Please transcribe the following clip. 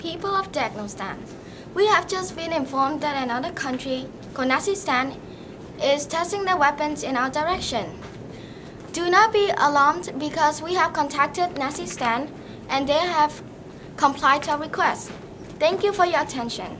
People of Degnostan, we have just been informed that another country, Konasistan, is testing their weapons in our direction. Do not be alarmed because we have contacted Nazistan and they have complied to our request. Thank you for your attention.